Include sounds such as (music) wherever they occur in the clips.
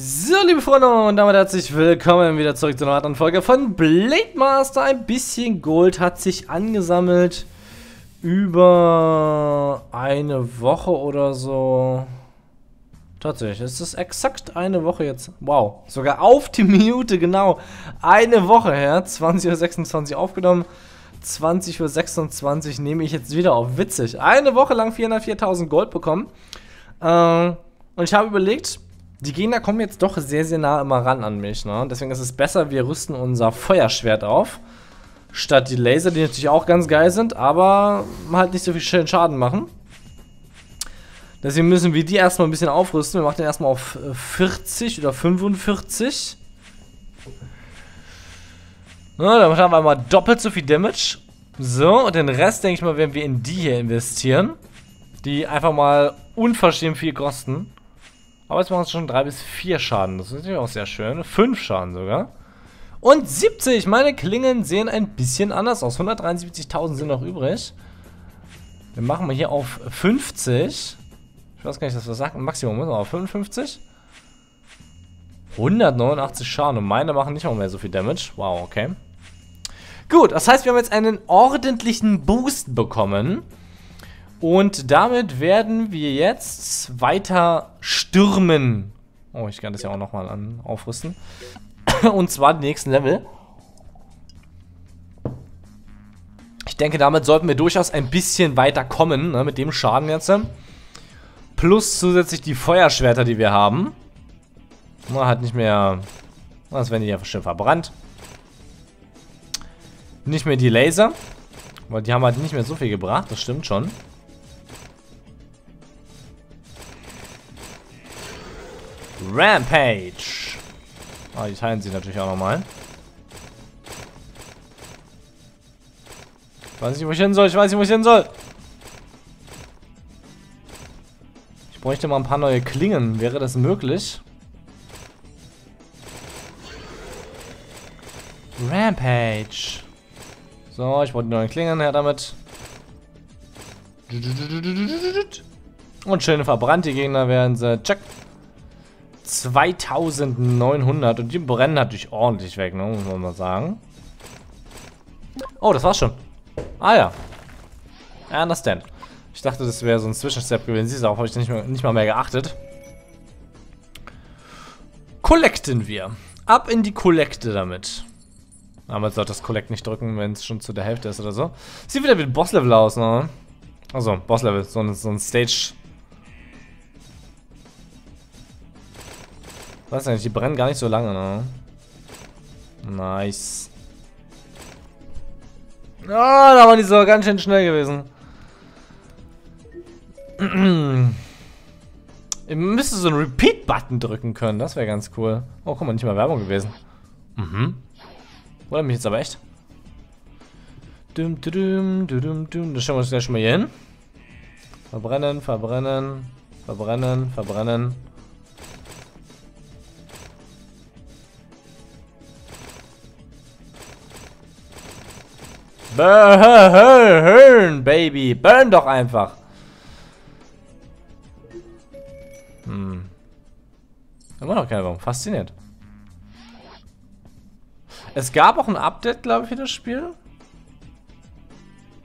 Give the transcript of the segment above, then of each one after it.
So, liebe Freunde und damit herzlich willkommen wieder zurück zu einer weiteren Folge von Blade Master. Ein bisschen Gold hat sich angesammelt über eine Woche oder so. Tatsächlich, es ist exakt eine Woche jetzt. Wow, sogar auf die Minute genau. Eine Woche her, 20.26 Uhr aufgenommen. 20.26 Uhr nehme ich jetzt wieder auf. Witzig. Eine Woche lang 404.000 Gold bekommen. Äh, und ich habe überlegt, die Gegner kommen jetzt doch sehr, sehr nah immer ran an mich. Ne? Deswegen ist es besser, wir rüsten unser Feuerschwert auf. Statt die Laser, die natürlich auch ganz geil sind, aber halt nicht so viel Schaden machen. Deswegen müssen wir die erstmal ein bisschen aufrüsten. Wir machen den erstmal auf 40 äh, oder 45. Na, damit haben wir mal doppelt so viel Damage. So, und den Rest, denke ich mal, werden wir in die hier investieren. Die einfach mal unverschämt viel kosten. Aber jetzt machen es schon 3 bis 4 Schaden. Das ist natürlich auch sehr schön. 5 Schaden sogar. Und 70. Meine Klingen sehen ein bisschen anders aus. 173.000 sind noch übrig. Dann machen wir hier auf 50. Ich weiß gar nicht, was wir sagen. Maximum müssen wir auf 55. 189 Schaden. Und meine machen nicht mal mehr so viel Damage. Wow, okay. Gut, das heißt, wir haben jetzt einen ordentlichen Boost bekommen. Und damit werden wir jetzt weiter stürmen. Oh, ich kann das ja auch nochmal aufrüsten. (coughs) Und zwar die nächsten Level. Ich denke, damit sollten wir durchaus ein bisschen weiter kommen, ne, mit dem Schaden jetzt. Plus zusätzlich die Feuerschwerter, die wir haben. Man hat nicht mehr... Das werden die ja schön verbrannt. Nicht mehr die Laser. Weil die haben halt nicht mehr so viel gebracht, das stimmt schon. Rampage. Ah, die teilen sie natürlich auch nochmal. Ich weiß nicht, wo ich hin soll. Ich weiß nicht, wo ich hin soll. Ich bräuchte mal ein paar neue Klingen. Wäre das möglich? Rampage. So, ich brauche die neuen Klingen her damit. Und schön verbrannt die Gegner werden sie. Check. 2900 und die brennen natürlich ordentlich weg, ne, muss man mal sagen. Oh, das war's schon. Ah ja. I understand. Ich dachte, das wäre so ein Zwischenstep gewesen. Siehst du, darauf habe ich nicht, mehr, nicht mal mehr geachtet. Collecten wir. Ab in die Kollekte damit. Aber sollte das Collect nicht drücken, wenn es schon zu der Hälfte ist oder so. Sieht wieder wie ein Bosslevel aus, ne? Also, Bosslevel, so ein, so ein Stage Weiß nicht, die brennen gar nicht so lange, ne? Nice. Ah, oh, da waren die so ganz schön schnell gewesen. (clears throat) Ihr müsste so einen Repeat-Button drücken können. Das wäre ganz cool. Oh, guck mal, nicht mal Werbung gewesen. Mhm. Wundert mich jetzt aber echt. Dum, dum, dum, dum. Das schauen wir uns gleich schon mal hier hin. Verbrennen, verbrennen, verbrennen, verbrennen. Burn, Baby. Burn doch einfach. Hm. Immer noch keine Werbung. Fasziniert. Es gab auch ein Update, glaube ich, für das Spiel.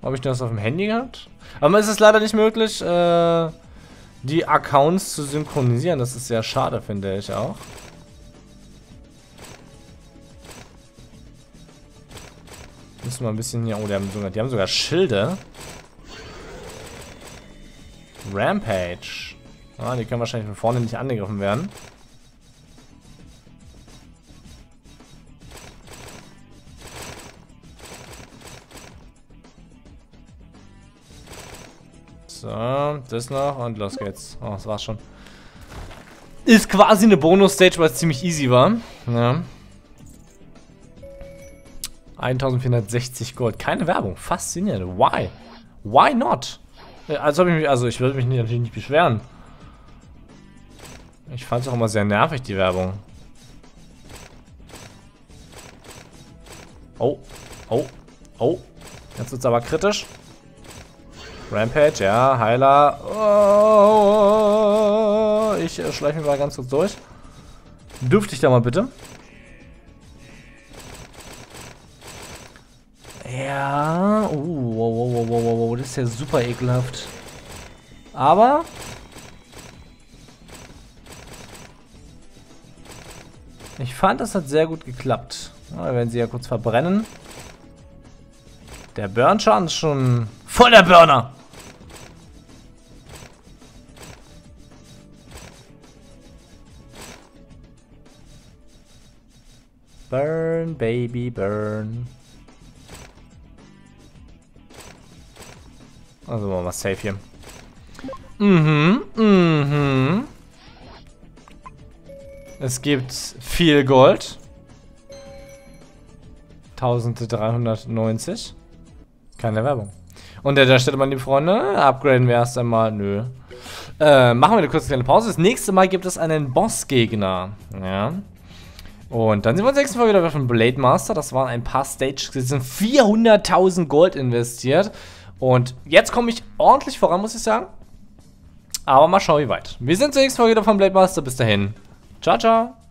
Habe ich das auf dem Handy gehabt? Aber es ist leider nicht möglich, äh, die Accounts zu synchronisieren. Das ist sehr schade, finde ich auch. Müssen wir ein bisschen hier... Oh, die haben sogar, die haben sogar Schilde. Rampage. Ah, die können wahrscheinlich von vorne nicht angegriffen werden. So, das noch und los geht's. Oh, das war's schon. Ist quasi eine Bonus-Stage, weil es ziemlich easy war. Ja. 1460 Gold. Keine Werbung. Faszinierend. Why? Why not? Also, ich also ich würde mich natürlich nicht beschweren. Ich fand es auch immer sehr nervig, die Werbung. Oh, oh, oh. Jetzt wird es aber kritisch. Rampage, ja, Heiler. Oh, ich äh, schleiche mich mal ganz kurz durch. Dürfte ich da mal bitte? Ja. Oh, wow, wow, wow, wow, wow, das ist ja super ekelhaft. Aber... Ich fand, das hat sehr gut geklappt. Ja, wir werden sie ja kurz verbrennen. Der Burnschaden ist schon voll der Burner. Burn, Baby, burn. Also machen wir safe hier. Mhm, mhm. Es gibt viel Gold. 1390. Keine Werbung. Und an der Stelle, meine Freunde, upgraden wir erst einmal. Nö. Äh, machen wir eine kurze kleine Pause. Das nächste Mal gibt es einen Bossgegner. Ja. Und dann sind wir in der nächsten Folge wieder von Blade Master. Das waren ein paar Stages. Es sind 400.000 Gold investiert. Und jetzt komme ich ordentlich voran, muss ich sagen. Aber mal schauen, wie weit. Wir sind zur nächsten Folge wieder von Blade Master. Bis dahin. Ciao, ciao.